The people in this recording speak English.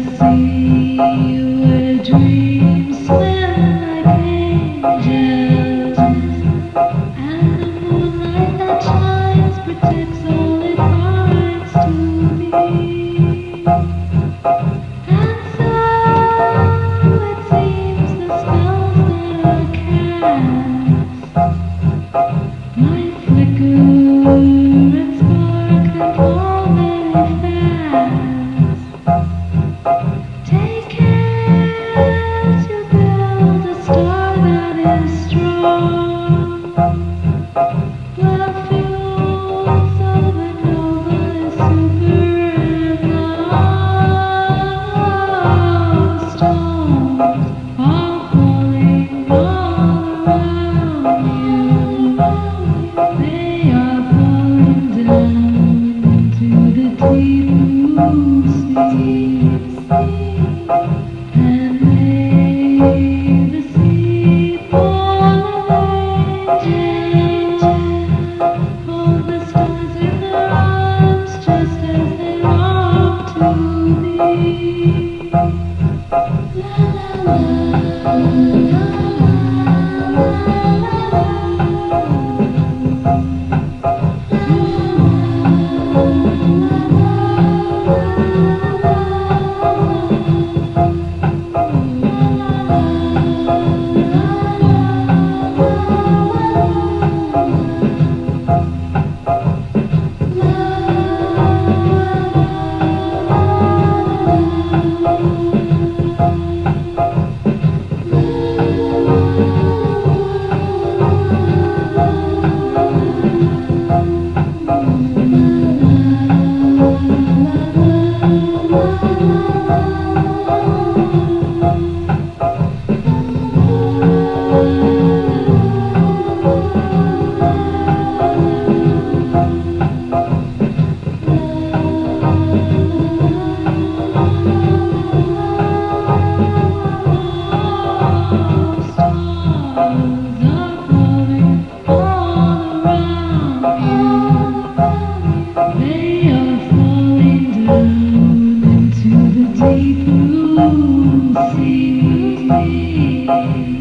see you in a dream. Thank you. Música